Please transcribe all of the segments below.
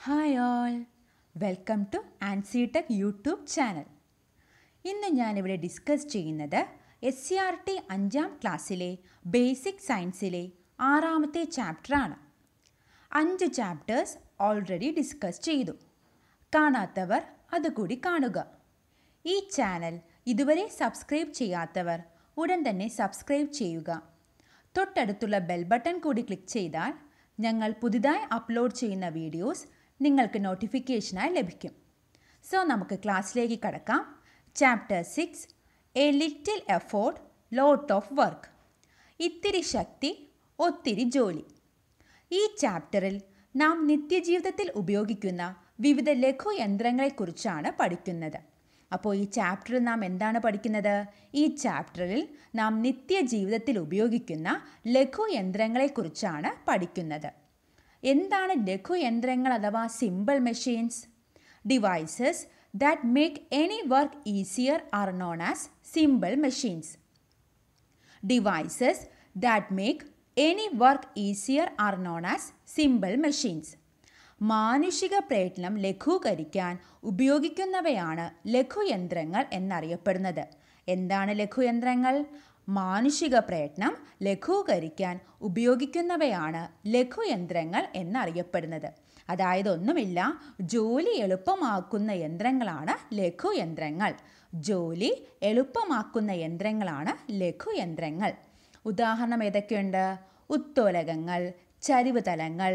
Hi all welcome to Ancy tech YouTube channel ഇന്ന് ഞാനിവിടെ discuss ചെയ്യുന്നത് എസ് സി ആർ ടി അഞ്ചാം ക്ലാസ്സിലെ ബേസിക് സയൻസിലെ ആറാമത്തെ ചാപ്റ്ററാണ് അഞ്ച് ചാപ്റ്റേഴ്സ് ഓൾറെഡി ഡിസ്കസ് ചെയ്തു. കാണാത്തവർ അതുകൂടി കാണുക. ഈ ചാനൽ ഇതുവരെ സബ്സ്ക്രൈബ് ചെയ്യാത്തവർ ഉടൻ തന്നെ സബ്സ്ക്രൈബ് ചെയ്യുക. തൊട്ടടുത്തുള്ള ബെൽ ബട്ടൺ കൂടി ക്ലിക്ക് ചെയ്താൽ ഞങ്ങൾ പുതുതായി അപ്ലോഡ് ചെയ്യുന്ന വീഡിയോസ് നിങ്ങൾക്ക് നോട്ടിഫിക്കേഷനായി ലഭിക്കും. സോ നമുക്ക് ക്ലാസ്സിലേക്ക് കടക്കാം. Chapter six a little effort lot of work ഇത്തിരി ശക്തി ഒത്തിരി ജോലി. ഈ ചാപ്റ്ററിൽ നാം നിത്യജീവിതത്തിൽ ഉപയോഗിക്കുന്ന വിവിധ ലഘു യന്ത്രങ്ങളെക്കുറിച്ചാണ് പഠിക്കുന്നത്. അപ്പോൾ ഈ ചാപ്റ്ററിൽ നാം എന്താണ് പഠിക്കുന്നത്? ഈ ചാപ്റ്ററിൽ നാം നിത്യജീവിതത്തിൽ ഉപയോഗിക്കുന്ന ലഘു യന്ത്രങ്ങളെക്കുറിച്ചാണ് പഠിക്കുന്നത്. എന്താണ് ലഘു യന്ത്രങ്ങൾ അഥവാ simple machines devices that make any work easier are known as simple machines devices that make any work easier are known as simple machines മാനുഷിക പ്രയത്നം ലഘൂകരിക്കാൻ ഉപയോഗിക്കുന്നവയാണ് ലഘുയന്ത്രങ്ങൾ എന്നറിയപ്പെടുന്നത്. എന്താണ് ലഘുയന്ത്രങ്ങൾ മാനുഷിക പ്രയത്നം ലഘൂകരിക്കാൻ ഉപയോഗിക്കുന്നവയാണ് ലഘുയന്ത്രങ്ങൾ എന്നറിയപ്പെടുന്നത്. അതായത് ഒന്നുമില്ല ജോലി എളുപ്പമാക്കുന്ന യന്ത്രങ്ങളാണ് ലഘുയന്ത്രങ്ങൾ. ജോലി എളുപ്പമാക്കുന്ന യന്ത്രങ്ങളാണ് ലഘുയന്ത്രങ്ങൾ. ഉദാഹരണം ഏതൊക്കെയുണ്ട്? ഉത്തോലകങ്ങൾ ചരിവ് തലങ്ങൾ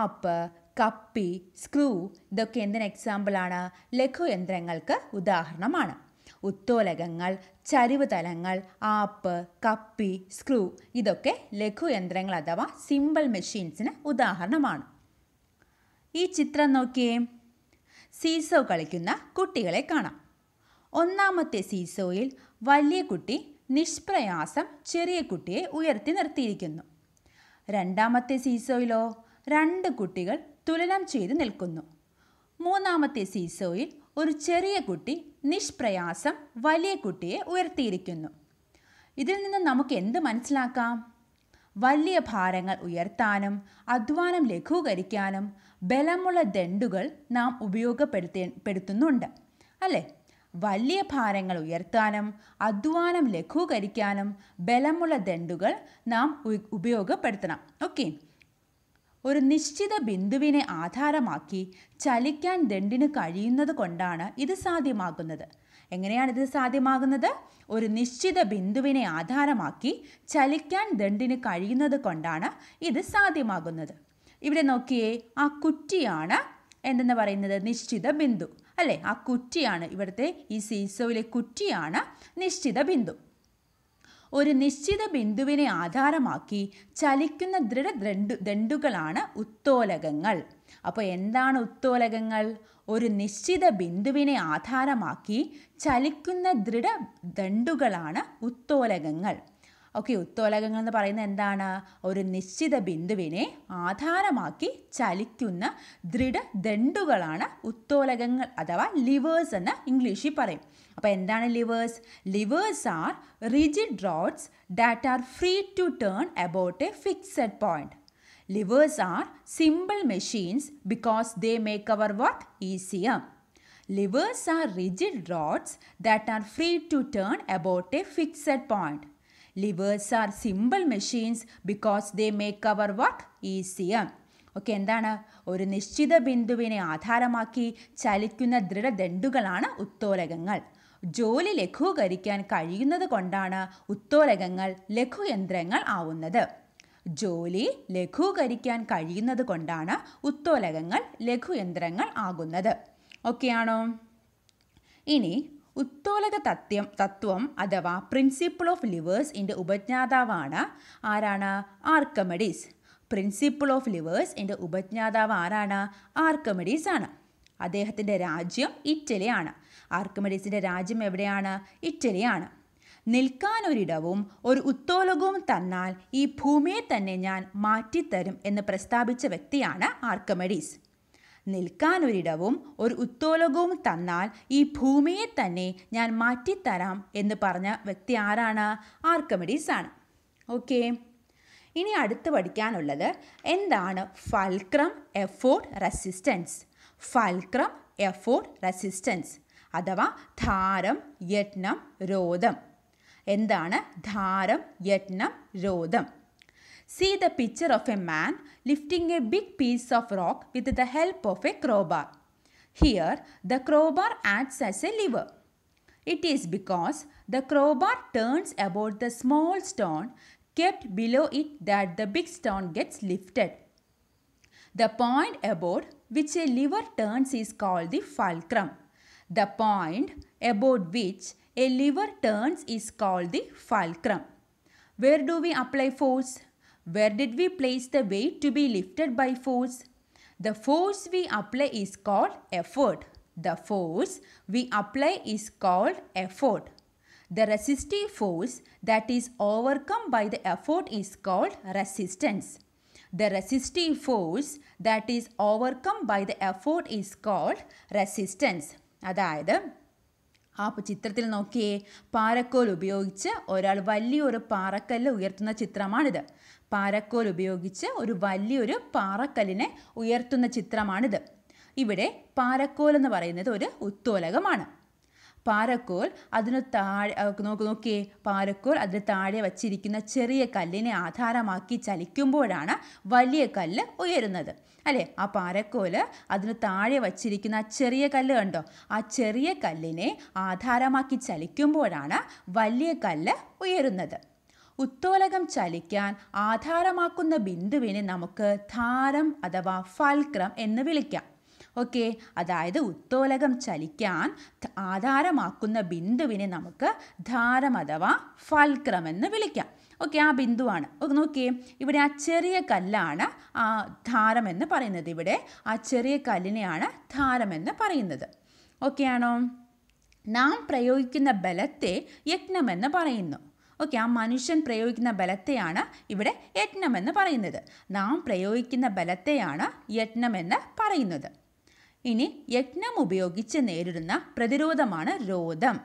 ആപ്പ് കപ്പി സ്ക്രൂ ഇതൊക്കെ എന്തിന് എക്സാമ്പിളാണ് ലഘുയന്ത്രങ്ങൾക്ക് ഉദാഹരണമാണ്. ഉത്തോലകങ്ങൾ ചരിവ് തലങ്ങൾ ആപ്പ് കപ്പി സ്ക്രൂ ഇതൊക്കെ ലഘുയന്ത്രങ്ങൾ അഥവാ സിമ്പിൾ മെഷീൻസിന് ഉദാഹരണമാണ്. ഈ ചിത്രം നോക്കിയേ. സീസോ കളിക്കുന്ന കുട്ടികളെ കാണാം. ഒന്നാമത്തെ സീസോയിൽ വലിയ കുട്ടി നിഷ്പ്രയാസം ചെറിയ കുട്ടിയെ ഉയർത്തി നിർത്തിയിരിക്കുന്നു. രണ്ടാമത്തെ സീസോയിലോ രണ്ട് കുട്ടികൾ തുലനം ചെയ്ത് നിൽക്കുന്നു. മൂന്നാമത്തെ സീസോയിൽ ഒരു ചെറിയ കുട്ടി നിഷ്പ്രയാസം വലിയ കുട്ടിയെ ഉയർത്തിയിരിക്കുന്നു. ഇതിൽ നിന്ന് നമുക്ക് എന്ത് മനസ്സിലാക്കാം? വലിയ ഭാരങ്ങൾ ഉയർത്താനും അധ്വാനം ലഘൂകരിക്കാനും ബലമുള്ള ദണ്ടുകൾ നാം ഉപയോഗപ്പെടുത്തുന്നുണ്ട് പെടുത്തുന്നുണ്ട്. അല്ലേ? വലിയ ഭാരങ്ങൾ ഉയർത്താനും അധ്വാനം ലഘൂകരിക്കാനും ബലമുള്ള ദണ്ടുകൾ നാം ഉപയോഗപ്പെടുത്തണം. ഓക്കെ? ഒരു നിശ്ചിത ബിന്ദുവിനെ ആധാരമാക്കി ചലിക്കാൻ ദണ്ടിന് കഴിയുന്നത് കൊണ്ടാണ് ഇത് സാധ്യമാകുന്നത്. എങ്ങനെയാണ് ഇത് സാധ്യമാകുന്നത്? ഒരു നിശ്ചിത ബിന്ദുവിനെ ആധാരമാക്കി ചലിക്കാൻ ദണ്ടിന് കഴിയുന്നത് കൊണ്ടാണ് ഇത് സാധ്യമാകുന്നത്. ഇവിടെ നോക്കിയേ ആ കുറ്റിയാണ് എന്തെന്ന് പറയുന്നത്? നിശ്ചിത ബിന്ദു. അല്ലേ? ആ കുറ്റിയാണ് ഇവിടുത്തെ ഈ സീസോയിലെ കുറ്റിയാണ് നിശ്ചിത ബിന്ദു. ഒരു നിശ്ചിത ബിന്ദുവിനെ ആധാരമാക്കി ചലിക്കുന്ന ദൃഢ ദണ്ഡുകളാണ് ഉത്തോലകങ്ങൾ. അപ്പോൾ എന്താണ് ഉത്തോലകങ്ങൾ? ഒരു നിശ്ചിത ബിന്ദുവിനെ ആധാരമാക്കി ചലിക്കുന്ന ദൃഢ ദണ്ടുകളാണ് ഉത്തോലകങ്ങൾ. ഓക്കെ ഉത്തോലകങ്ങൾ എന്ന് പറയുന്നത് എന്താണ്? ഒരു നിശ്ചിത ബിന്ദുവിനെ ആധാരമാക്കി ചലിക്കുന്ന ദൃഢ ദണ്ടുകളാണ് ഉത്തോലകങ്ങൾ അഥവാ ലിവേഴ്സ് എന്ന് ഇംഗ്ലീഷിൽ പറയും. അപ്പോൾ എന്താണ് levers? Levers are rigid rods that are free to turn about a fixed point. Levers are simple machines because they make our work easier levers are rigid rods that are free to turn about a fixed point. Levers are simple machines because they make our work easier okay എന്താണ്? ഒരു നിശ്ചിത ബിന്ദുവിനെ ആധാരമാക്കി ചലിക്കുന്ന ദൃഢദണ്ഡുകളാണ് ഉത്തോലകങ്ങൾ. ജോലി ലഘൂകരിക്കാൻ കഴിയുന്നത് കൊണ്ടാണ് ഉത്തോലകങ്ങൾ ലഘുയന്ത്രങ്ങൾ ആവുന്നത്. ജോലി ലഘൂകരിക്കാൻ കഴിയുന്നത് കൊണ്ടാണ് ഉത്തോലകങ്ങൾ ലഘുയന്ത്രങ്ങൾ ആകുന്നത്. ഓക്കെയാണോ ഇനി ഉത്തോലക തത്യം തത്വം അഥവാ പ്രിൻസിപ്പിൾ ഓഫ് ലിവേഴ്സിന്റെ ഉപജ്ഞാതാവാണ് ആരാണ്? ആർക്കമഡീസ്. പ്രിൻസിപ്പിൾ ഓഫ് ലിവേഴ്സിന്റെ ഉപജ്ഞാതാവ് ആരാണ്? ആർക്കമഡീസ് ആണ്. അദ്ദേഹത്തിന്റെ രാജ്യം ഇറ്റലിയാണ്. ആർക്കമഡീസിന്റെ രാജ്യം എവിടെയാണ്? ഇറ്റലിയാണ്. നിൽക്കാനൊരിടവും ഒരു ഉത്തോലകവും തന്നാൽ ഈ ഭൂമിയെ തന്നെ ഞാൻ മാറ്റിത്തരും എന്ന് പ്രസ്താവിച്ച വ്യക്തിയാണ് ആർക്കമഡീസ്. നിൽക്കാനൊരിടവും ഒരു ഉത്തോലകവും തന്നാൽ ഈ ഭൂമിയെ തന്നെ ഞാൻ മാറ്റിത്തരാം എന്ന് പറഞ്ഞ വ്യക്തി ആരാണ്? ആർക്കമിഡീസ് ആണ്. ഓക്കെ. ഇനി അടുത്ത് പഠിക്കാനുള്ളത് എന്താണ് fulcrum effort resistance? Fulcrum effort resistance അഥവാ ധാരം യജ്ഞം രോധം. എന്താണ് ധാരം യജ്ഞം രോധം? See the picture of a man lifting a big piece of rock with the help of a crowbar. Here, the crowbar acts as a lever. It is because the crowbar turns about the small stone kept below it that the big stone gets lifted. The point about which a lever turns is called the fulcrum. The point about which a lever turns is called the fulcrum. Where do we apply force? Where did we place the weight to be lifted by force? The force we apply is called effort. The force we apply is called effort. The resistive force that is overcome by the effort is called resistance. The resistive force that is overcome by the effort is called resistance. അതായത് ആ ചിത്രത്തിൽ നോക്കിയേ പാരക്കോൽ ഉപയോഗിച്ച് ഒരാൾ വലിയൊരു പാറക്കല്ല് ഉയർത്തുന്ന ചിത്രമാണിത്. പാരക്കോൽ ഉപയോഗിച്ച് ഒരു വലിയൊരു പാറക്കല്ലിനെ ഉയർത്തുന്ന ചിത്രമാണിത്. ഇവിടെ പാരക്കോൽ എന്ന് പറയുന്നത് ഒരു ഉത്തോലകമാണ്. പാരക്കോൽ അതിന് താഴെ നോക്ക് നോക്കിയേ പാരക്കോൽ അതിന് താഴെ വച്ചിരിക്കുന്ന ചെറിയ കല്ലിനെ ആധാരമാക്കി ചലിക്കുമ്പോഴാണ് വലിയ കല്ല് ഉയരുന്നത്. അല്ലേ? ആ പാരക്കോൽ അതിന് താഴെ വച്ചിരിക്കുന്ന ആ ചെറിയ കല്ല് കണ്ടോ? ആ ചെറിയ കല്ലിനെ ആധാരമാക്കി ചലിക്കുമ്പോഴാണ് വലിയ കല്ല് ഉയരുന്നത്. ഉത്തോലകം ചലിക്കാൻ ആധാരമാക്കുന്ന ബിന്ദുവിനെ നമുക്ക് ധാരം അഥവാ ഫൽക്രം എന്ന് വിളിക്കാം. ഓക്കെ? അതായത് ഉത്തോലകം ചലിക്കാൻ ആധാരമാക്കുന്ന ബിന്ദുവിനെ നമുക്ക് ധാരം അഥവാ ഫൽക്രം എന്ന് വിളിക്കാം. ഓക്കെ ആ ബിന്ദുവാണ്. നോക്കിയേ ഇവിടെ ആ ചെറിയ കല്ലാണ് ആ ധാരമെന്ന് പറയുന്നത് ഇവിടെ. ആ ചെറിയ കല്ലിനെയാണ് ധാരമെന്ന് പറയുന്നത്. ആണോ? നാം പ്രയോഗിക്കുന്ന ബലത്തെ യജ്ഞമെന്ന് പറയുന്നു. ഓക്കെ ആ മനുഷ്യൻ പ്രയോഗിക്കുന്ന ബലത്തെയാണ് ഇവിടെ യജ്ഞമെന്ന് പറയുന്നത്. നാം പ്രയോഗിക്കുന്ന ബലത്തെയാണ് യജ്ഞമെന്ന് പറയുന്നത്. ഇനി യജ്ഞം ഉപയോഗിച്ച് നേരിടുന്ന പ്രതിരോധമാണ് രോധം.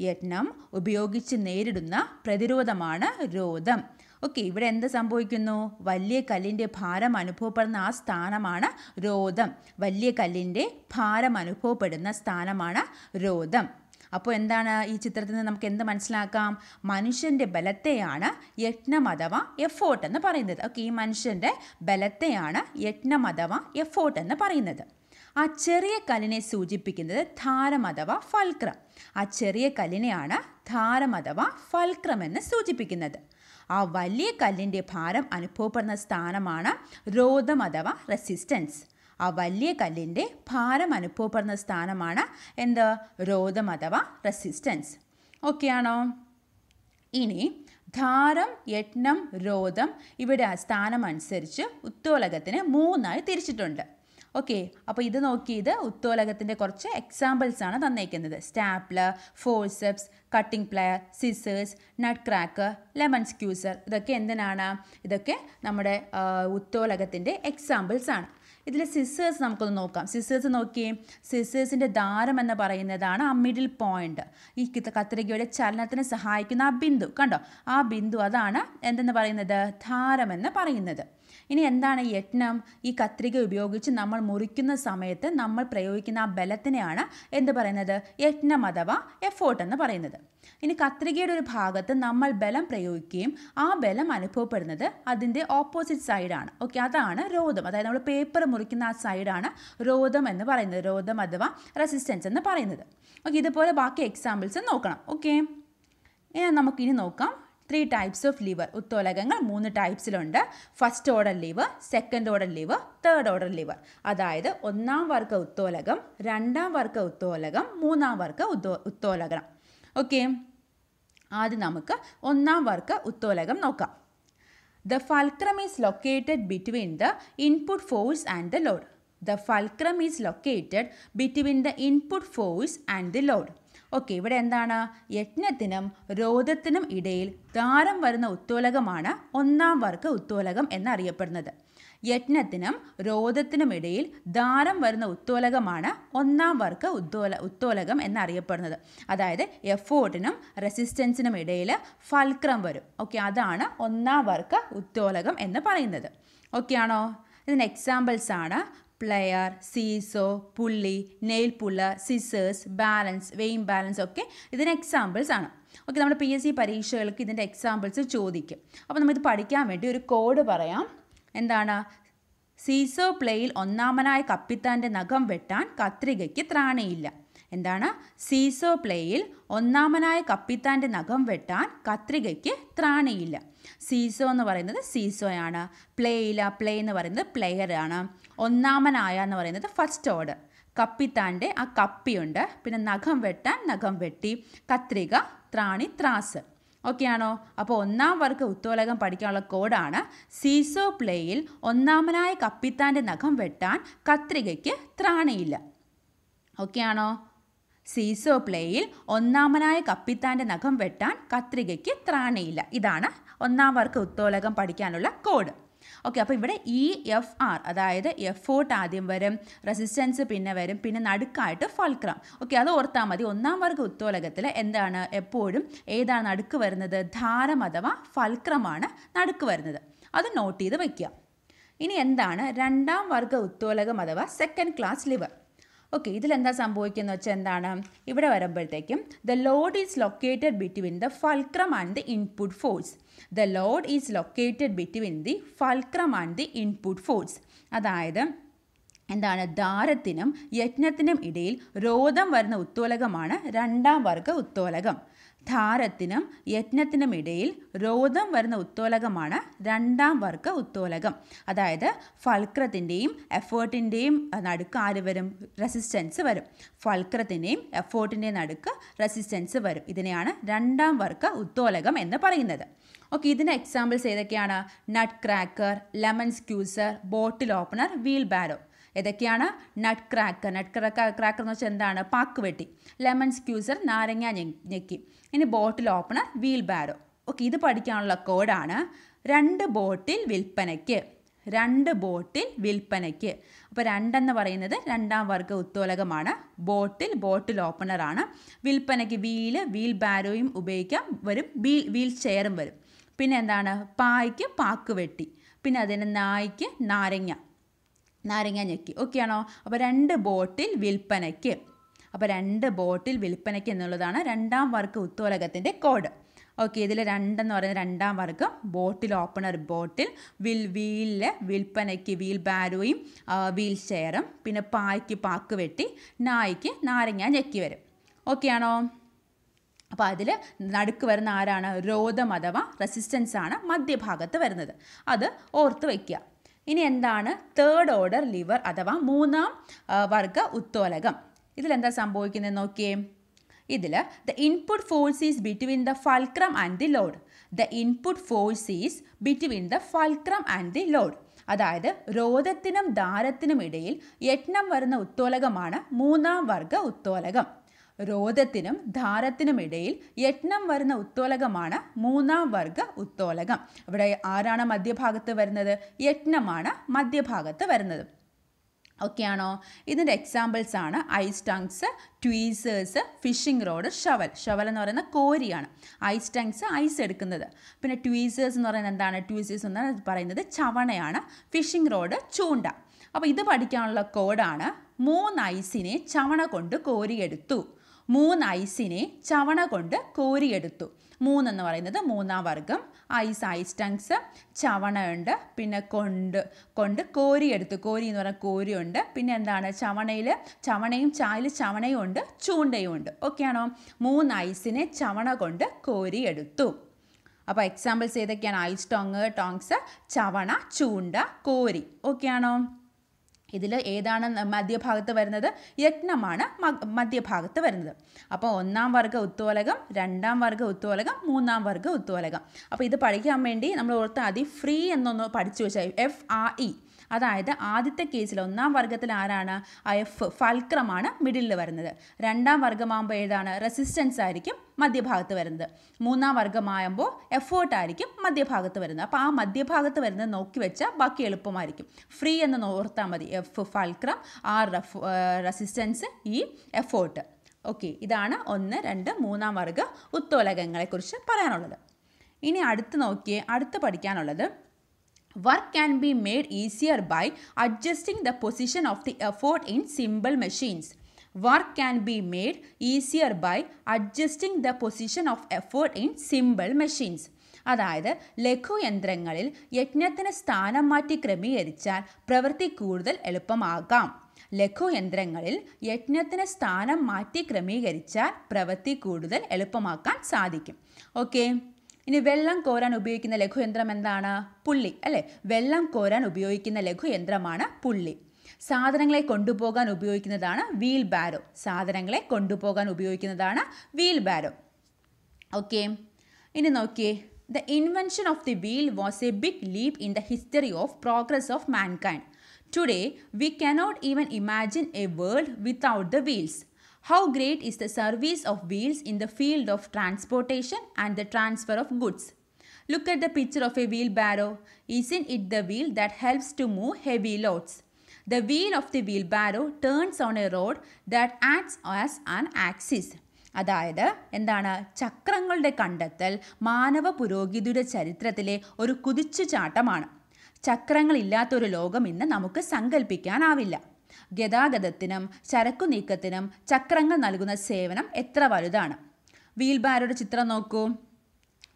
യജ്ഞം ഉപയോഗിച്ച് നേരിടുന്ന പ്രതിരോധമാണ് രോധം. ഓക്കെ ഇവിടെ എന്ത് സംഭവിക്കുന്നു? വലിയ കല്ലിന്റെ ഭാരം അനുഭവപ്പെടുന്ന ആ സ്ഥാനമാണ് രോധം. വലിയ കല്ലിന്റെ ഭാരം അനുഭവപ്പെടുന്ന സ്ഥാനമാണ് രോധം. അപ്പോൾ എന്താണ് ഈ ചിത്രത്തിൽ നിന്ന് നമുക്ക് എന്ത് മനസ്സിലാക്കാം? മനുഷ്യന്റെ ബലത്തെയാണ് യജ്ഞം അഥവാ എഫോർട്ട് എന്ന് പറയുന്നത്. ഓക്കെ ഈ മനുഷ്യന്റെ ബലത്തെയാണ് യജ്ഞം അഥവാ എഫോർട്ട് എന്ന് പറയുന്നത്. ആ ചെറിയ കല്ലിനെ സൂചിപ്പിക്കുന്നത് ധാരം അഥവാ ഫൽക്രം. ആ ചെറിയ കല്ലിനെയാണ് ധാരം അഥവാ ഫൽക്രം എന്ന് സൂചിപ്പിക്കുന്നത്. ആ വലിയ കല്ലിന്റെ ഭാരം അനുഭവപ്പെടുന്ന സ്ഥാനമാണ് രോധം അഥവാ റെസിസ്റ്റൻസ്. ആ വലിയ കല്ലിന്റെ ഭാരം അനുഭവപ്പെടുന്ന സ്ഥാനമാണ് എന്ത്? രോധം അഥവാ റെസിസ്റ്റൻസ്. ഓക്കെ ആണോ? ഇനി ധാരം യജ്ഞം രോധം ഇവിടെ ആ സ്ഥാനം അനുസരിച്ച് ഉത്തോലകത്തിന് മൂന്നായി തിരിച്ചിട്ടുണ്ട്. ഓക്കെ അപ്പോൾ ഇത് നോക്കിയത് ഉത്തോലകത്തിന്റെ കുറച്ച് എക്സാമ്പിൾസ് ആണ് തന്നേക്കുന്നത്. Stapler forceps cutting plier scissors nut cracker lemon squeezer ഇതൊക്കെ എന്തിനാണ്? ഇതൊക്കെ നമ്മുടെ ഉത്തോലകത്തിന്റെ എക്സാമ്പിൾസ് ആണ്. ഇതിൽ സിസേഴ്സ് നമുക്കൊന്ന് നോക്കാം. സിസേഴ്സ് നോക്കിയേ സിസേഴ്സിന്റെ ദാരം എന്ന് പറയുന്നതാണ് ആ മിഡിൽ പോയിന്റ് ഈ കത്രികയുടെ ചലനത്തിന് സഹായിക്കുന്ന ആ ബിന്ദു. കണ്ടോ? ആ ബിന്ദു അതാണ് എന്തെന്ന് പറയുന്നത്? ധാരം എന്ന് പറയുന്നത്. ഇനി എന്താണ് യത്നം? ഈ കത്രിക ഉപയോഗിച്ച് നമ്മൾ മുറിക്കുന്ന സമയത്ത് നമ്മൾ പ്രയോഗിക്കുന്ന ആ ബലത്തിനെയാണ് എന്ത് പറയുന്നത്? യത്നം അഥവാ എഫോർട്ട് എന്ന് പറയുന്നത്. ഇനി കത്രികയുടെ ഒരു ഭാഗത്ത് നമ്മൾ ബലം പ്രയോഗിക്കുകയും ആ ബലം അനുഭവപ്പെടുന്നത് അതിന്റെ ഓപ്പോസിറ്റ് സൈഡാണ് ഓക്കെ അതാണ് രോധം. അതായത് നമ്മൾ പേപ്പർ മുറിക്കുന്ന ആ സൈഡാണ് രോധം എന്ന് പറയുന്നത്. രോധം അഥവാ റെസിസ്റ്റൻസ് എന്ന് പറയുന്നത്. ഓക്കെ ഇതുപോലെ ബാക്കി എക്സാമ്പിൾസ് നോക്കണം. ഓക്കെ ഇനി നമുക്കിനി നോക്കാം. ത്രീ ടൈപ്സ് ഓഫ് ലിവർ ഉത്തോലകങ്ങൾ മൂന്ന് ടൈപ്സിലുണ്ട് first order lever second order lever third order lever അതായത് ഒന്നാം വർഗ ഉത്തോലകം രണ്ടാം വർഗ ഉത്തോലകം മൂന്നാം വർഗ ഉത്തോ ഉത്തോലകം ഓക്കെ ആദ്യം നമുക്ക് ഒന്നാം വർക്ക് ഉത്തോലകം നോക്കാം. The fulcrum is located between the input force and the load the fulcrum is located between the input force and the load okay ഇവിടെ എന്താണ്? യജ്ഞത്തിനും രോധത്തിനും ഇടയിൽ ധാരം വരുന്ന ഉത്തോലകമാണ് ഒന്നാം വർക്ക് ഉത്തോലകം എന്നറിയപ്പെടുന്നത്. യജ്ഞത്തിനും രോധത്തിനുമിടയിൽ ധാരം വരുന്ന ഉത്തോലകമാണ് ഒന്നാം വർക്ക് ഉത്തോല ഉത്തോലകം എന്നറിയപ്പെടുന്നത്. അതായത് എഫോർട്ടിനും റെസിസ്റ്റൻസിനും ഇടയിൽ ഫൽക്രം വരും. ഓക്കെ അതാണ് ഒന്നാം വർക്ക് ഉത്തോലകം എന്ന് പറയുന്നത്. ഓക്കെ ആണോ? ഇതിന് എക്സാമ്പിൾസ് ആണ്. Plier seesaw pulley nail puller scissors balance beam balance ഒക്കെ ഇതിന് എക്സാമ്പിൾസ് ആണ്. ഓക്കെ നമ്മുടെ പി എസ് സി പരീക്ഷകൾക്ക് ഇതിന്റെ എക്സാമ്പിൾസ് ചോദിക്കും. അപ്പോൾ നമ്മളിത് പഠിക്കാൻ വേണ്ടി ഒരു കോഡ് പറയാം. എന്താണ്? സീസോ പ്ലേയിൽ ഒന്നാമനായ കപ്പിത്താന്റെ നഖം വെട്ടാൻ കത്രികയ്ക്ക് ത്രാണിയില്ല. എന്താണ്? സീസോ പ്ലേയിൽ ഒന്നാമനായ കപ്പിത്താന്റെ നഖം വെട്ടാൻ കത്രികയ്ക്ക് ത്രാണിയില്ല. സീസോ എന്ന് പറയുന്നത് സീസോയാണ്. പ്ലേയില പ്ലേ എന്ന് പറയുന്നത് പ്ലെയർ ആണ് ഒന്നാമനായ എന്ന് പറയുന്നത് ഫസ്റ്റ് ഓർഡർ. കപ്പിത്താന്റെ ആ കപ്പിയുണ്ട്. പിന്നെ നഖം വെട്ടാൻ നഖം വെട്ടി. കത്രിക ത്രാണി ത്രാസ്. ഓക്കെ ആണോ അപ്പോൾ ഒന്നാം വർക്ക് ഉത്തോലകം പഠിക്കാനുള്ള കോഡാണ് സീസോ പ്ലേയിൽ ഒന്നാമനായ കപ്പിത്താന്റെ നഖം വെട്ടാൻ കത്രികയ്ക്ക് ത്രാണയില്ല. ഓക്കെയാണോ? സീസോ പ്ലേയിൽ ഒന്നാമനായ കപ്പിത്താന്റെ നഖം വെട്ടാൻ കത്രികയ്ക്ക് ത്രാണയില്ല. ഇതാണ് ഒന്നാം വർക്ക് ഉത്തോലകം പഠിക്കാനുള്ള കോഡ്. ഓക്കെ അപ്പോൾ ഇവിടെ ഇ എഫ് ആർ അതായത് എഫോർട്ട് ആദ്യം വരും റെസിസ്റ്റൻസ് പിന്നെ വരും പിന്നെ നടുക്കായിട്ട് ഫൾക്രം ഓക്കെ അത് ഓർത്താൽ മതി. ഒന്നാം വർഗ ഉത്തോലകത്തിൽ എന്താണ് എപ്പോഴും ഏതാണ് നടുക്ക് വരുന്നത്? ധാരം അഥവാ ഫൾക്രമാണ് നടുക്ക് വരുന്നത്. അത് നോട്ട് ചെയ്ത് വയ്ക്കുക ഇനി എന്താണ്? രണ്ടാം വർഗ ഉത്തോലകം അഥവാ സെക്കൻഡ് ക്ലാസ് ലിവർ ഓക്കെ ഇതിലെന്താ സംഭവിക്കുന്നത് വെച്ചാൽ എന്താണ്? ഇവിടെ വരുമ്പോഴത്തേക്കും the load is located between the fulcrum and the input force the load is located between the fulcrum and the input force അതായത് എന്താണ്? ദാരത്തിനും യജ്ഞത്തിനും ഇടയിൽ രോധം വരുന്ന ഉത്തോലകമാണ് രണ്ടാം വർഗ ഉത്തോലകം. ധാരത്തിനും യജ്ഞത്തിനും ഇടയിൽ രോധം വരുന്ന ഉത്തോലകമാണ് രണ്ടാം വർഗ ഉത്തോലകം. അതായത് ഫൽക്രത്തിന്റെയും എഫേർട്ടിന്റെയും നടുക്ക് ആര് വരും? റെസിസ്റ്റൻസ് വരും. ഫൽക്രത്തിന്റെയും എഫേർട്ടിന്റെയും നടുക്ക് റെസിസ്റ്റൻസ് വരും. ഇതിനെയാണ് രണ്ടാം വർഗ ഉത്തോലകം എന്ന് പറയുന്നത്. ഓക്കെ ഇതിന്റെ എക്സാമ്പിൾസ് ഏതൊക്കെയാണ്? Nut cracker lemon squeezer bottle opener wheelbarrow ഏതൊക്കെയാണ്? Nut cracker nut cracker cracker എന്ന് വെച്ചാൽ എന്താണ്? പാക്ക് വെട്ടി. ലെമൺ സ്ക്യൂസർ നാരങ്ങ ഞെക്കി ഇനി bottle opener wheelbarrow okay ഇത് പഠിക്കാനുള്ള കോഡാണ് രണ്ട് ബോട്ടിൽ വിൽപ്പനയ്ക്ക്. രണ്ട് ബോട്ടിൽ വിൽപ്പനയ്ക്ക്. അപ്പോൾ രണ്ടെന്ന് പറയുന്നത് രണ്ടാം വർഗ ഉത്തോലകമാണ്. ബോട്ടിൽ ബോട്ടിൽ ഓപ്പണറാണ് വിൽപ്പനയ്ക്ക് വീൽ വീൽ ബാരോയും ഉപയോഗിക്കാം. വരും. വീൽ വീൽ ചെയറും വരും. പിന്നെ എന്താണ്? പായ്ക്ക് പാക്ക് വെട്ടി. പിന്നെ അതിന് നായ്ക്ക് നാരങ്ങ. നാരങ്ങ ഞെക്കി. ഓക്കെ ആണോ? അപ്പോൾ രണ്ട് ബോട്ടിൽ വിൽപ്പനയ്ക്ക്. അപ്പോൾ രണ്ട് ബോട്ടിൽ വിൽപ്പനയ്ക്ക് എന്നുള്ളതാണ് രണ്ടാം വർക്ക് ഉത്തോലകത്തിന്റെ കോഡ്. ഓക്കെ ഇതിൽ രണ്ടെന്ന് പറയുന്ന രണ്ടാം വർഗം ബോട്ടിൽ ഓപ്പണർ ബോട്ടിൽ വിൽ വീലിൽ വിൽപ്പനയ്ക്ക് വീൽ ബാരോയും വീൽ ചെയറും പിന്നെ പായ്ക്ക് പാക്ക് വെട്ടി നായ്ക്ക് നാരങ്ങ ഞെക്കി വരും. ഓക്കെ ആണോ? അപ്പോൾ അതിൽ നടുക്ക് വരുന്ന ആരാണ്? രോധം അഥവാ റെസിസ്റ്റൻസ് ആണ് മധ്യഭാഗത്ത് വരുന്നത്. അത് ഓർത്ത് വയ്ക്കുക ഇനി എന്താണ്? തേർഡ് ഓർഡർ ലിവർ അഥവാ മൂന്നാം വർഗ ഉത്തോലകം. ഇതിലെന്താ സംഭവിക്കുന്നത് നോക്കിയേ? ഇതിൽ the input force is between the fulcrum and the load the input force is between the fulcrum and the load അതായത് രോധത്തിനും ദാരത്തിനും ഇടയിൽ യജ്ഞം വരുന്ന ഉത്തോലകമാണ് മൂന്നാം വർഗ ഉത്തോലകം. രോധത്തിനും ധാരത്തിനും ഇടയിൽ യജ്ഞം വരുന്ന ഉത്തോലകമാണ് മൂന്നാം വർഗ ഉത്തോലകം. ഇവിടെ ആരാണ് മധ്യഭാഗത്ത് വരുന്നത്? യജ്ഞമാണ് മധ്യഭാഗത്ത് വരുന്നത്. ഓക്കെയാണോ ഇതിന്റെ എക്സാമ്പിൾസ് ആണ്. Ice tongs tweezers fishing rod shovel shovel എന്ന് പറയുന്ന കോരിയാണ്. ഐസ് ടങ്സ് ഐസ് എടുക്കുന്നത്. പിന്നെ ട്വീസേഴ്സ് എന്ന് പറയുന്നത് എന്താണ്? ട്വീസേഴ്സ് എന്ന് പറയുന്നത് ചവണയാണ്. ഫിഷിംഗ് റോഡ് ചൂണ്ട. അപ്പോൾ ഇത് പഠിക്കാനുള്ള കോഡാണ് മൂന്ന് ഐസിനെ ചവണ കൊണ്ട് കോരിയെടുത്തു. മൂന്ന് ഐസിനെ ചവണ കൊണ്ട് കോരിയെടുത്തു. മൂന്നെന്ന് പറയുന്നത് മൂന്നാം വർഗം. ഐസ് ഐസ് ടങ്സ് ചവണയുണ്ട് പിന്നെ കൊണ്ട് കൊണ്ട് കോരിയെടുത്തു. കോരി എന്ന് പറഞ്ഞാൽ കോരിയുണ്ട്. പിന്നെ എന്താണ്? ചവണയിൽ ചവണയും ചായൽ ചവണയും ഉണ്ട് ചൂണ്ടയും ഉണ്ട്. ഓക്കെയാണോ മൂന്ന് ഐസിനെ ചവണ കൊണ്ട് കോരിയെടുത്തു. അപ്പോൾ എക്സാമ്പിൾസ് ഏതൊക്കെയാണ്? ഐസ് ടോങ് ടോങ്സ് ചവണ ചൂണ്ട കോരി. ഓക്കെയാണോ ഇതിൽ ഏതാണ് മധ്യഭാഗത്ത് വരുന്നത്? യജ്ഞമാണ് മധ്യഭാഗത്ത് വരുന്നത്. അപ്പോൾ ഒന്നാം വർഗ ഉത്തോലകം രണ്ടാം വർഗ ഉത്തോലകം മൂന്നാം വർഗ ഉത്തോലകം അപ്പോൾ ഇത് പഠിക്കാൻ വേണ്ടി നമ്മൾ ഓർത്ത് അതി ഫ്രീ എന്നൊന്ന് പഠിച്ചു വെച്ചാൽ എഫ് ആ ഇ അതായത് ആദ്യത്തെ കേസിൽ ഒന്നാം വർഗത്തിൽ ആരാണ്? എഫ് ഫൽക്രമാണ് മിഡിലിൽ വരുന്നത്. രണ്ടാം വർഗമാകുമ്പോൾ ഏതാണ്? റെസിസ്റ്റൻസ് ആയിരിക്കും മധ്യഭാഗത്ത് വരുന്നത്. മൂന്നാം വർഗമാകുമ്പോൾ എഫേർട്ട് ആയിരിക്കും മധ്യഭാഗത്ത് വരുന്നത്. അപ്പോൾ ആ മധ്യഭാഗത്ത് വരുന്നത് നോക്കി വെച്ചാൽ ബാക്കി എളുപ്പമായിരിക്കും. ഫ്രീ എന്ന് ഓർത്താൽ മതി. F fulcrum R resistance E effort. Okay ഇതാണ് ഒന്ന് രണ്ട് മൂന്നാം വർഗ ഉത്തോലകങ്ങളെക്കുറിച്ച് പറയാനുള്ളത്. ഇനി അടുത്ത് നോക്കിയേ അടുത്ത് പഠിക്കാനുള്ളത് work can be made easier by adjusting the position of the effort in simple machines work can be made easier by adjusting the position of effort in simple machines അതായത് ലഘു യന്ത്രങ്ങളിൽ യജ്ഞത്തിന് സ്ഥാനം മാറ്റി ക്രമീകരിച്ചാൽ പ്രവൃത്തി കൂടുതൽ എളുപ്പമാകാം. ലഘുയന്ത്രങ്ങളിൽ യജ്ഞത്തിന് സ്ഥാനം മാറ്റി ക്രമീകരിച്ചാൽ പ്രവൃത്തി കൂടുതൽ എളുപ്പമാക്കാൻ സാധിക്കും. ഓക്കെ? ഇനി വെള്ളം കോരാൻ ഉപയോഗിക്കുന്ന ലഘുയന്ത്രം എന്താണ്? പുള്ളി. അല്ലേ? വെള്ളം കോരാൻ ഉപയോഗിക്കുന്ന ലഘുയന്ത്രമാണ് പുള്ളി. സാധനങ്ങളെ കൊണ്ടുപോകാൻ ഉപയോഗിക്കുന്നതാണ് വീൽ ബാരോ. സാധനങ്ങളെ കൊണ്ടുപോകാൻ ഉപയോഗിക്കുന്നതാണ് വീൽ ബാരോ. ഓക്കെ. ഇനി നോക്കിയേ. The invention of the wheel was a big leap in the history of progress of mankind today we cannot even imagine a world without the wheels How great is the service of wheels in the field of transportation and the transfer of goods? Look at the picture of a wheelbarrow. Isn't it the wheel that helps to move heavy loads? The wheel of the wheelbarrow turns on a road that acts as an axis. അതായത് എന്താണ് ചക്രങ്ങളുടെ കണ്ടെത്തൽ മാനവ പുരോഗതിയുടെ ചരിത്രത്തിലെ ഒരു കുതിച്ചുചാട്ടമാണ് ചക്രങ്ങളില്ലാത്തൊരു ലോകം ഇന്ന് നമുക്ക് സങ്കല്പിക്കാനാവില്ല ഗതാഗതത്തിനും ചരക്കു നീക്കത്തിനും ചക്രങ്ങൾ നൽകുന്ന സേവനം എത്ര വലുതാണ്? വീൽബാരയുടെ ചിത്രം നോക്കൂ.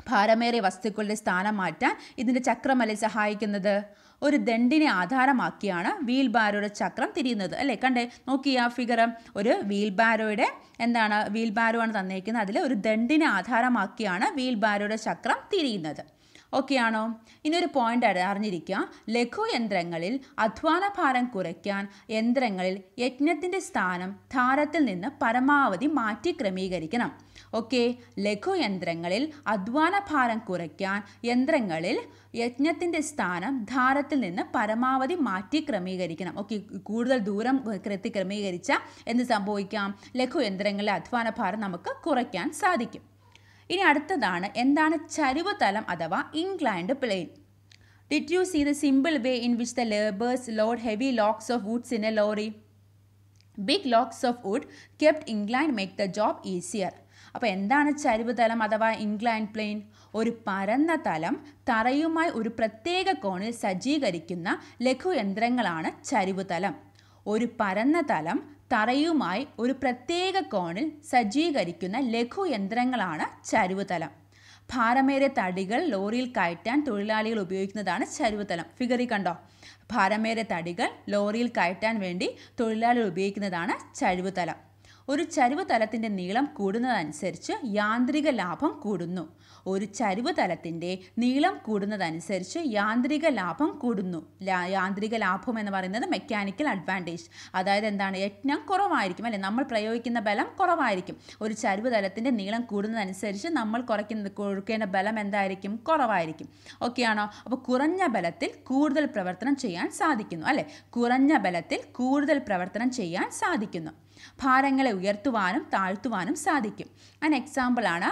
ഭാരമേറിയ വസ്തുക്കളുടെ സ്ഥാനം മാറ്റാൻ ഇതിന്റെ ചക്രമല്ലേ സഹായിക്കുന്നത്? ഒരു ദണ്ടിനെ ആധാരമാക്കിയാണ് വീൽബാരോയുടെ ചക്രം തിരിയുന്നത് അല്ലേ? കണ്ടേ നോക്കി ആ ഫിഗർ ഒരു വീൽബാരോയുടെ എന്താണ്? വീൽ ബാരോ ആണ് തന്നേക്കുന്നത് അതിൽ ഒരു ദണ്ടിനെ ആധാരമാക്കിയാണ് വീൽബാരോയുടെ ചക്രം തിരിയുന്നത്. ഓക്കെ ഇനൊരു ഇനി ഒരു പോയിന്റ് അറിഞ്ഞിരിക്കുക. ലഘു യന്ത്രങ്ങളിൽ അധ്വാന ഭാരം കുറയ്ക്കാൻ യന്ത്രങ്ങളിൽ യജ്ഞത്തിന്റെ സ്ഥാനം ധാരത്തിൽ നിന്ന് പരമാവധി മാറ്റി ക്രമീകരിക്കണം. ഓക്കെ. ലഘു യന്ത്രങ്ങളിൽ അധ്വാന ഭാരം കുറയ്ക്കാൻ യന്ത്രങ്ങളിൽ യജ്ഞത്തിന്റെ സ്ഥാനം ധാരത്തിൽ നിന്ന് പരമാവധി മാറ്റി ക്രമീകരിക്കണം. ഓക്കെ. കൂടുതൽ ദൂരം കൃത്തി ക്രമീകരിച്ചാൽ എന്ത് സംഭവിക്കാം? ലഘു യന്ത്രങ്ങളിലെ അധ്വാന ഭാരം നമുക്ക് കുറയ്ക്കാൻ സാധിക്കും. ഇനി അടുത്തതാണ് എന്താണ് ചരിവ് തലം അഥവാ inclined plane did you see the simple way in which the labourers load heavy logs of woods in a lorry big logs of wood kept inclined make the job easier അപ്പോൾ എന്താണ് ചരിവ് തലം അഥവാ ഇൻക്ലൈൻഡ് പ്ലെയിൻ ഒരു പരന്ന തലം തറയുമായി ഒരു പ്രത്യേക കോണിൽ സജ്ജീകരിക്കുന്ന ലഘുയന്ത്രങ്ങളാണ് ചരിവ് തലം. ഒരു പരന്ന തലം തറയുമായി ഒരു പ്രത്യേക കോണിൽ സജ്ജീകരിക്കുന്ന ലഘുയന്ത്രങ്ങളാണ് ചരുവുതലം. ഭാരമേറിയ തടികൾ ലോറിയിൽ കയറ്റാൻ തൊഴിലാളികൾ ഉപയോഗിക്കുന്നതാണ് ചരുവുതലം. ഫിഗറി കണ്ടോ? ഭാരമേറിയ തടികൾ ലോറിയിൽ കയറ്റാൻ വേണ്ടി തൊഴിലാളികൾ ഉപയോഗിക്കുന്നതാണ് ചരിവുതലം. ഒരു ചരിവ് തലത്തിന്റെ നീളം കൂടുന്നതനുസരിച്ച് യാന്ത്രിക ലാഭം കൂടുന്നു. ഒരു ചരിവ് തലത്തിന്റെ നീളം കൂടുന്നതനുസരിച്ച് യാന്ത്രിക ലാഭം കൂടുന്നു. യാന്ത്രിക ലാഭം എന്ന് പറയുന്നത് മെക്കാനിക്കൽ അഡ്വാന്റേജ് അതായത് എന്താണ്? യജ്ഞം കുറവായിരിക്കും അല്ലെ? നമ്മൾ പ്രയോഗിക്കുന്ന ബലം കുറവായിരിക്കും. ഒരു ചരിവ് തലത്തിന്റെ നീളം കൂടുന്നതനുസരിച്ച് നമ്മൾ കുറയ്ക്കുന്ന കൊടുക്കേണ്ട ബലം എന്തായിരിക്കും? കുറവായിരിക്കും. ഓക്കെയാണോ അപ്പോൾ കുറഞ്ഞ ബലത്തിൽ കൂടുതൽ പ്രവർത്തനം ചെയ്യാൻ സാധിക്കുന്നു അല്ലെ? കുറഞ്ഞ ബലത്തിൽ കൂടുതൽ പ്രവർത്തനം ചെയ്യാൻ സാധിക്കുന്നു. ഭാരങ്ങളെ ഉയർത്തുവാനും താഴ്ത്തുവാനും സാധിക്കും. അതിന് എക്സാമ്പിളാണ്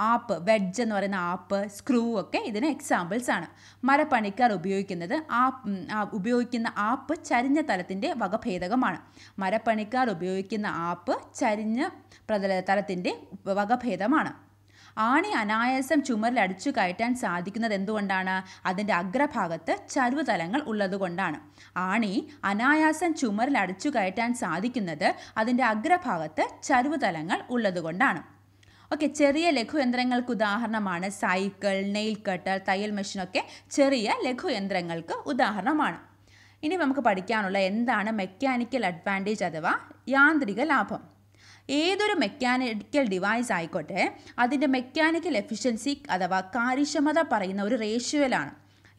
ആപ്പ് വെഡ്ജ് എന്ന് പറയുന്ന ആപ്പ് സ്ക്രൂ ഒക്കെ ഇതിന് എക്സാമ്പിൾസ് ആണ്. മരപ്പണിക്കാർ ഉപയോഗിക്കുന്നത് ആ ആ ഉപയോഗിക്കുന്ന ആപ്പ് ചരിഞ്ഞ തലത്തിന്റെ വകഭേദകമാണ്. മരപ്പണിക്കാർ ഉപയോഗിക്കുന്ന ആപ്പ് ചരിഞ്ഞ പ്രതല തലത്തിന്റെ വകഭേദമാണ്. ആണി അനായാസം ചുമരിൽ അടിച്ചു കയറ്റാൻ സാധിക്കുന്നത് എന്തുകൊണ്ടാണ്? അതിന്റെ അഗ്രഭാഗത്ത് ചരുവുതലങ്ങൾ ഉള്ളതുകൊണ്ടാണ്. ആണി അനായാസം ചുമരിൽ അടിച്ചു കയറ്റാൻ സാധിക്കുന്നത് അതിന്റെ അഗ്രഭാഗത്ത് ചരുവുതലങ്ങൾ ഉള്ളതുകൊണ്ടാണ്. ഓക്കെ ചെറിയ ലഘുയന്ത്രങ്ങൾക്ക് ഉദാഹരണമാണ്. സൈക്കിൾ നെയിൽ കട്ടർ തയ്യൽ മെഷീനൊക്കെ ചെറിയ ലഘുയന്ത്രങ്ങൾക്ക് ഉദാഹരണമാണ്. ഇനി നമുക്ക് പഠിക്കാനുള്ള എന്താണ് മെക്കാനിക്കൽ അഡ്വാന്റേജ് അഥവാ യാന്ത്രിക ലാഭം? ഏതൊരു മെക്കാനിക്കൽ ഡിവൈസ് ആയിക്കോട്ടെ അതിന്റെ മെക്കാനിക്കൽ എഫിഷ്യൻസി അഥവാ കാര്യക്ഷമത പറയുന്ന ഒരു റേഷ്യോയിലാണ്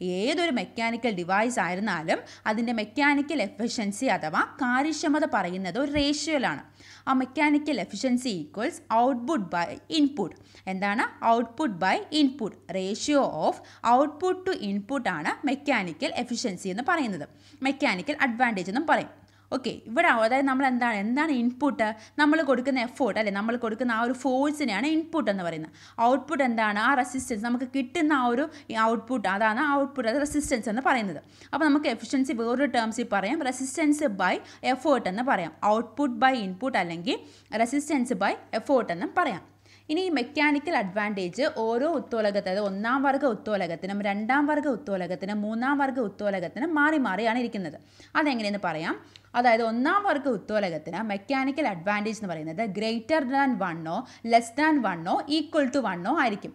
ഏതൊരു മെക്കാനിക്കൽ ഡിവൈസ് ആയിരുന്നാലും അതിന്റെ മെക്കാനിക്കൽ എഫിഷ്യൻസി അഥവാ കാര്യക്ഷമത പറയുന്നത് ഒരു റേഷ്യോയിലാണ് ആ mechanical efficiency equals output by input എന്താണ്? Output by input ratio of output to input ആണ് മെക്കാനിക്കൽ എഫിഷ്യൻസി എന്ന് പറയുന്നത്. മെക്കാനിക്കൽ അഡ്വാന്റേജ് എന്നും പറയും. ഓക്കെ ഇവിടെ അതായത് നമ്മൾ എന്താണ് എന്താണ് ഇൻപുട്ട് നമ്മൾ കൊടുക്കുന്ന എഫോർട്ട് അല്ലെ? നമ്മൾ കൊടുക്കുന്ന ആ ഒരു ഫോഴ്സിനെയാണ് ഇൻപുട്ട് എന്ന് പറയുന്നത്. ഔട്ട്പുട്ട് എന്താണ്? ആ റെസിസ്റ്റൻസ് നമുക്ക് കിട്ടുന്ന ആ ഒരു ഔട്ട്പുട്ട് അതാണ് ഔട്ട്പുട്ട് അത് റെസിസ്റ്റൻസ് എന്ന് പറയുന്നത്. അപ്പോൾ നമുക്ക് എഫിഷ്യൻസി വേറൊരു ടേംസിൽ പറയാം. റെസിസ്റ്റൻസ് ബൈ എഫോർട്ട് എന്ന് പറയാം. ഔട്ട്പുട്ട് ബൈ ഇൻപുട്ട് അല്ലെങ്കിൽ റെസിസ്റ്റൻസ് ബൈ എഫോർട്ട് എന്നും പറയാം. ഇനി ഈ മെക്കാനിക്കൽ അഡ്വാന്റേജ് ഓരോ ഉത്തോലകത്തിന് അതായത് ഒന്നാം വർഗ ഉത്തോലകത്തിനും രണ്ടാം വർഗ ഉത്തോലകത്തിനും മൂന്നാം വർഗ ഉത്തോലകത്തിനും മാറി മാറിയാണ് ഇരിക്കുന്നത്. അതെങ്ങനെയെന്ന് പറയാം? അതായത് ഒന്നാം വർഗ ഉത്തോലകത്തിന് മെക്കാനിക്കൽ അഡ്വാന്റേജ് എന്ന് പറയുന്നത് ഗ്രേറ്റർ ദാൻ വണ്ണോ ലെസ് ദാൻ വണ്ണോ ഈക്വൽ ടു വണ്ണോ ആയിരിക്കും.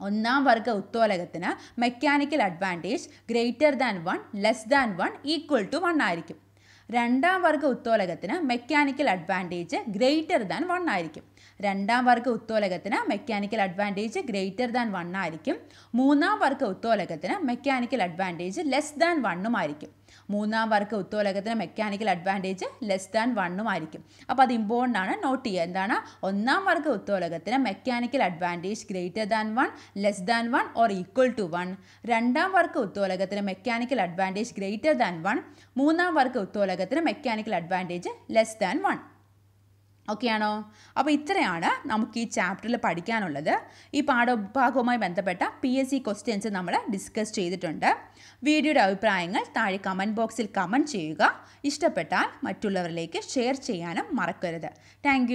ഒന്നാം വർഗ ഉത്തോലകത്തിന് mechanical advantage greater than one less than one equal to one ആയിരിക്കും. രണ്ടാം വർഗ ഉത്തോലകത്തിന് mechanical advantage greater than one ആയിരിക്കും. രണ്ടാം വർഗ ഉത്തോലകത്തിന് mechanical advantage greater than one ആയിരിക്കും. മൂന്നാം വർഗ ഉത്തോലകത്തിന് മെക്കാനിക്കൽ അഡ്വാന്റേജ് ലെസ് ദാൻ വണ്ണും ആയിരിക്കും. മൂന്നാം വർഗ ഉത്തോലകത്തിന് മെക്കാനിക്കൽ അഡ്വാന്റേജ് ലെസ് ദാൻ വണ്ണും ആയിരിക്കും. അപ്പോൾ അത് ഇമ്പോർട്ടന്റ് ആണ്. നോട്ട് ചെയ്യുക എന്താണ്? ഒന്നാം വർഗ ഉത്തോലകത്തിന് mechanical advantage greater than one less than one or equal to one രണ്ടാം വർഗ ഉത്തോലകത്തിന് mechanical advantage greater than one മൂന്നാം വർഗ ഉത്തോലകത്തിന് mechanical advantage less than one okay ആണോ അപ്പോൾ ഇത്രയാണ് നമുക്ക് ഈ ചാപ്റ്ററിൽ പഠിക്കാനുള്ളത്. ഈ പാഠഭാഗവുമായി ബന്ധപ്പെട്ട പി എസ് സി ക്വസ്റ്റ്യൻസ് നമ്മൾ ഡിസ്കസ് ചെയ്തിട്ടുണ്ട്. വീഡിയോയുടെ അഭിപ്രായങ്ങൾ താഴെ കമന്റ് ബോക്സിൽ കമന്റ് ചെയ്യുക. ഇഷ്ടപ്പെട്ടാൽ മറ്റുള്ളവരിലേക്ക് ഷെയർ ചെയ്യാനും മറക്കരുത്. താങ്ക്